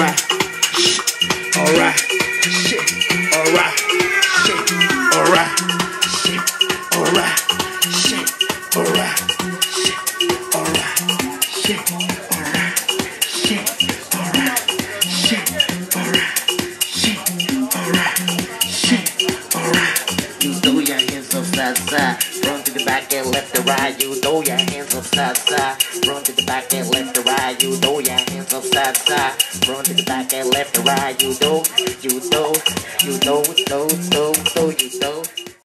alright, shit, alright, shit, alright, shit, alright, shit, alright, shit, alright, shit, side side, front to the back and left to right. You throw your hands up side side, front to the back and left to right. You throw your hands up side side, front to the back and left to right. You do, you do, you do, you do.